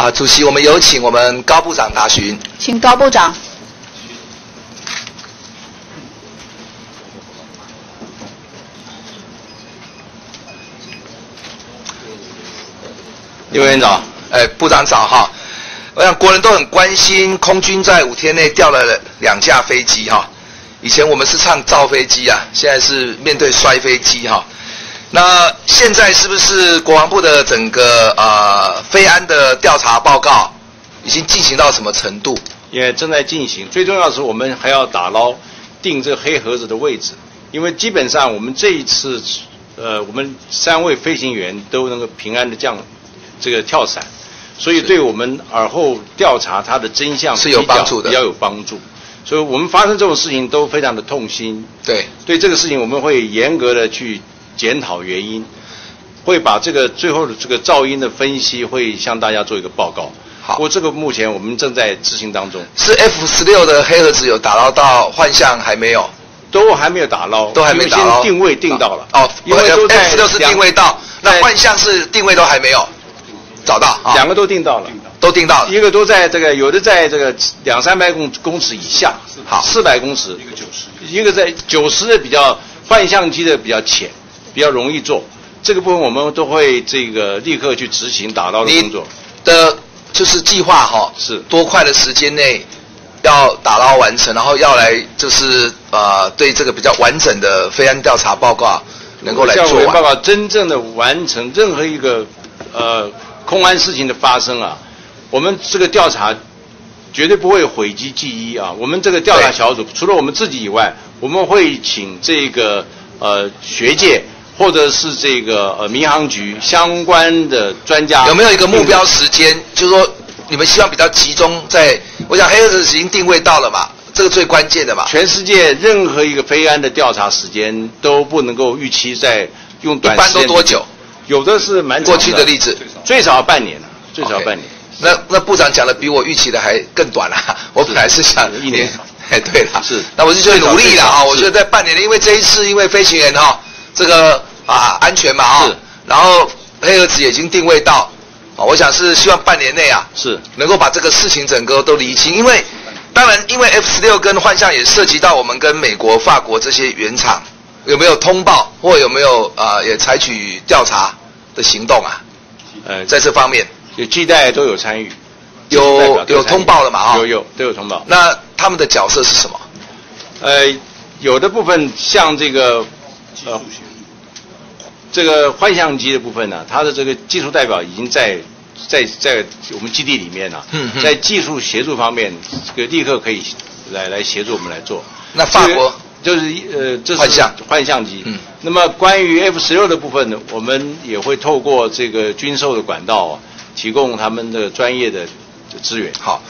啊，主席，我们有请我们高部长答询。请高部长。刘院长，哎，部长早哈。我想国人都很关心，空军在五天内掉了两架飞机哈。以前我们是唱造飞机啊，现在是面对摔飞机哈。那现在是不是国防部的整个呃飞安的调查报告已经进行到什么程度？也正在进行。最重要的是，我们还要打捞定这个黑盒子的位置，因为基本上我们这一次呃，我们三位飞行员都能够平安的降。这个跳伞，所以对我们耳后调查它的真相是有帮助的，比较有帮助。所以我们发生这种事情都非常的痛心。对，对这个事情我们会严格的去检讨原因，会把这个最后的这个噪音的分析会向大家做一个报告。好，不过这个目前我们正在执行当中。是 F 十六的黑盒子有打捞到幻象还没有？都还没有打捞，都还没打捞。定位定到了。哦，因为 F 十六是定位到，那幻象是定位都还没有。找到，两个都定到了，都定到了。一个都在这个，有的在这个两三百公公尺以下，好，四百公尺，一个九十，一个在九十的比较幻相机的比较浅，比较容易做。这个部分我们都会这个立刻去执行打捞的工作。的，就是计划哈，是多快的时间内要打捞完成，然后要来就是呃对这个比较完整的飞安调查报告能够来做完。报告真正的完成任何一个呃。空安事情的发生啊，我们这个调查绝对不会讳疾忌医啊。我们这个调查小组除了我们自己以外，我们会请这个呃学界或者是这个呃民航局相关的专家。有没有一个目标时间？就是说你们希望比较集中在，我想黑盒子已经定位到了嘛，这个最关键的嘛。全世界任何一个飞安的调查时间都不能够预期在用短时间。一般都多久？有的是蛮过去的例子，最少半年了，最少半年。那那部长讲的比我预期的还更短了。我本来是想一年。哎，对了，是。那我就去努力了啊！我觉得在半年内，因为这一次因为飞行员哈，这个啊安全嘛啊，然后黑盒子已经定位到，啊，我想是希望半年内啊，是能够把这个事情整个都理清。因为当然，因为 F 十六跟幻象也涉及到我们跟美国、法国这些原厂有没有通报，或有没有啊也采取调查。的行动啊，呃，在这方面有期待都有参与，有有通报了嘛？啊，有有都有通报。那他们的角色是什么？呃，有的部分像这个呃，这个幻象机的部分呢，它的这个技术代表已经在在在我们基地里面了，在技术协助方面，这个立刻可以来来协助我们来做。那法国？就是呃，这是幻象幻象机。嗯，那么关于 F 十六的部分呢，我们也会透过这个军售的管道，提供他们的专业的资源。好，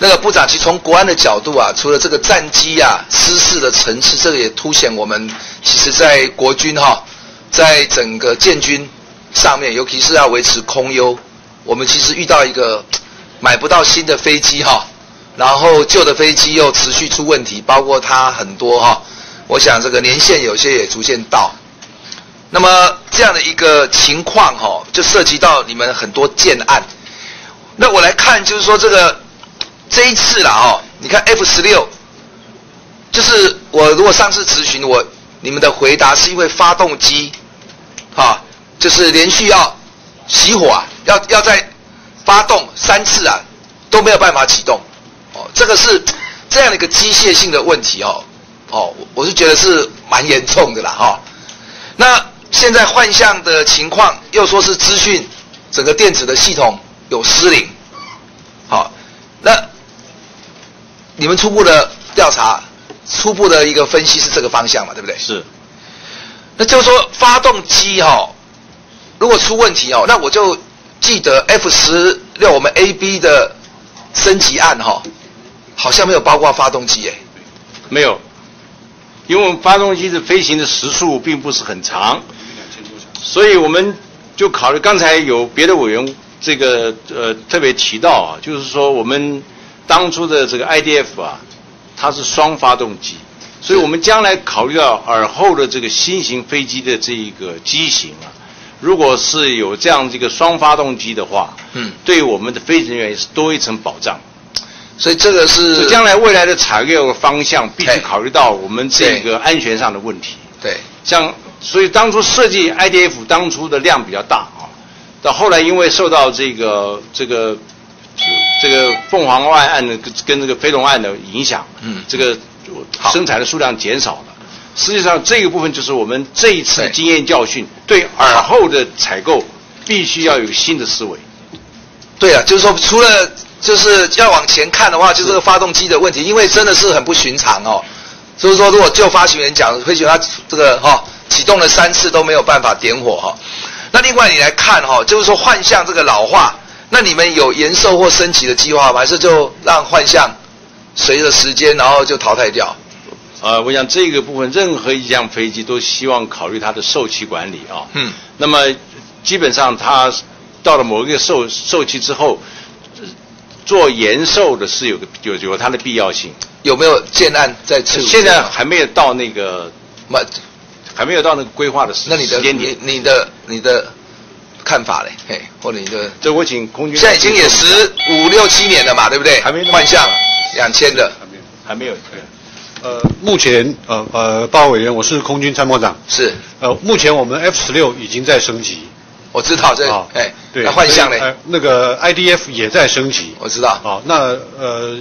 那个部长，其实从国安的角度啊，除了这个战机啊失事的层次，这个也凸显我们其实在国军哈，在整个建军上面，尤其是要维持空优，我们其实遇到一个 买不到新的飞机哈，然后旧的飞机又持续出问题，包括它很多哈。我想这个年限有些也逐渐到，那么这样的一个情况哈，就涉及到你们很多建案。那我来看，就是说这个 这一次了哦，你看 F 十六，就是我如果上次咨询我，你们的回答是因为发动机，哈，就是连续要熄火啊，要要在发动三次啊，都没有办法启动，哦，这个是这样的一个机械性的问题哦。哦，我是觉得是蛮严重的啦，哈。那现在幻象的情况又说是资讯整个电子的系统有失灵，好，那你们初步的调查、初步的一个分析是这个方向嘛，对不对？是。那就是说发动机哈，如果出问题哦，那我就记得 F 十六我们 A B 的升级案哈，好像没有包括发动机诶，没有。因为我们发动机的飞行的时速并不是很长，所以我们就考虑刚才有别的委员这个呃特别提到啊，就是说我们当初的这个 IDF 啊，它是双发动机，所以我们将来考虑到尔后的这个新型飞机的这一个机型啊，如果是有这样这个双发动机的话，嗯，对我们的飞行人员也是多一层保障。所以这个是将来未来的产业方向必须考虑到我们这个安全上的问题。对，像所以当初设计 IDF 当初的量比较大啊，到后来因为受到这个这个这个凤凰湾案的跟这个飞龙案的影响，嗯，这个生产的数量减少了。实际上这个部分就是我们这一次经验教训，对尔后的采购必须要有新的思维。对啊，就是说除了。就是要往前看的话，就这个发动机的问题，因为真的是很不寻常哦。所以说，如果就发行人讲，会觉得他这个哈启动了三次都没有办法点火哈。那另外你来看哈，就是说幻象这个老化，那你们有延寿或升级的计划吗？还是就让幻象随着时间然后就淘汰掉？呃，我想这个部分，任何一架飞机都希望考虑它的受期管理啊。嗯。那么基本上它到了某一个受受期之后。做延寿的是有个有有它的必要性，有没有建案在？现在还没有到那个，那还没有到那个规划的时那你的你你的你的看法嘞？嘿，或者你的这我请空军。现在已经也十五六七年了嘛，对不对？还没幻象两千的，还没有还没有。呃，目前呃呃，报告委员，我是空军参谋长。是。呃，目前我们 F 十六已经在升级。我知道这，哎，对，幻象嘞，那个 IDF 也在升级，我知道。啊，那呃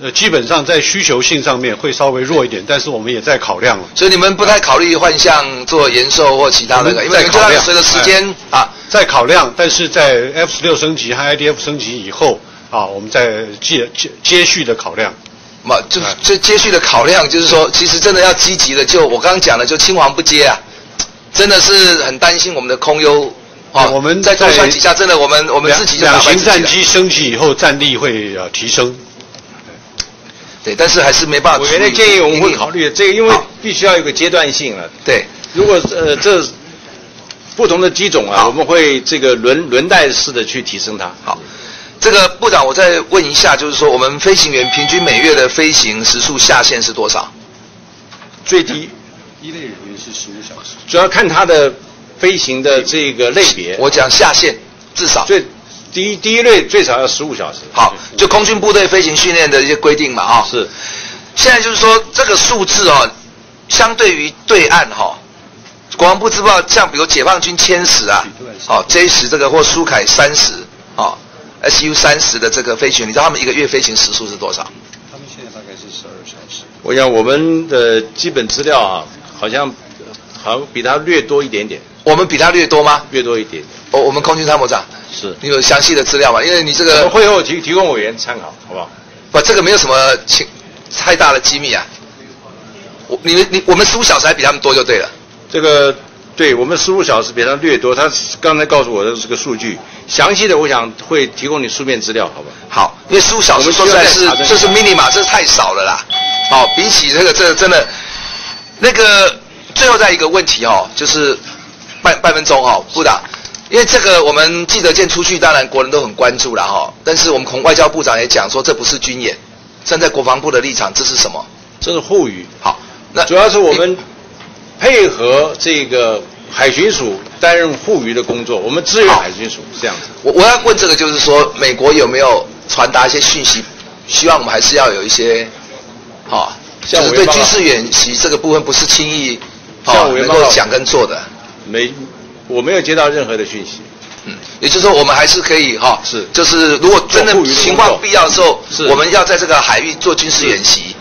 呃，基本上在需求性上面会稍微弱一点，但是我们也在考量了。所以你们不太考虑幻象做延寿或其他那个，因为考量随着时间啊，在考量，但是在 F 十六升级和 IDF 升级以后啊，我们在接接接续的考量。嘛，就这接续的考量，就是说，其实真的要积极的，就我刚刚讲的，就青黄不接啊，真的是很担心我们的空优。啊，我们再多算几下，真的，我们我们自己两型战机升级以后，战力会呃提升。对，但是还是没办法。我原来建议我们会考虑这个，因为必须要有个阶段性了。对，如果呃这不同的机种啊，我们会这个轮轮代式的去提升它。好，这个部长，我再问一下，就是说我们飞行员平均每月的飞行时速下限是多少？最低一类人员是十五小时，主要看他的。飞行的这个类别，我讲下限至少最第一第一类最少要十五小时。好，就空军部队飞行训练的一些规定嘛，哈。是。现在就是说这个数字哦，相对于对岸哈，国防部知不知道？像比如解放军歼十啊，哦 J 十这个或苏凯三十，哦 SU 三十的这个飞行，你知道他们一个月飞行时速是多少？他们现在大概是十二小时。我想我们的基本资料啊，好像好比他略多一点点。我们比他略多吗？略多一点点。哦，我们空军参谋长是，你有详细的资料吗？因为你这个会后提提供委员参考，好不好？不，这个没有什么情太大的机密啊。我你们你我们十五小时还比他们多就对了。这个对我们十五小时比他略多，他刚才告诉我的这个数据，详细的我想会提供你书面资料，好吧？好，因为十五小时说实在是这是 mini 码，这是太少了啦。好，比起这个这真的那个最后再一个问题哦，就是。半半分钟哦，部长，因为这个我们记者见出去，当然国人都很关注了哈。但是我们孔外交部长也讲说，这不是军演，站在国防部的立场，这是什么？这是互语。好，那主要是我们配合这个海巡署担任护渔的工作，我们支援海巡署这样子。我我要问这个，就是说美国有没有传达一些讯息？希望我们还是要有一些，好，就是对军事演习这个部分不是轻易好能够讲跟做的。没，我没有接到任何的讯息。嗯，也就是说，我们还是可以哈，是，就是如果真的情况必要的时候，是，我们要在这个海域做军事演习，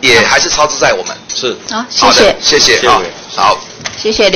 也还是操之在我们。是，好，谢谢，谢谢，好，好，谢谢。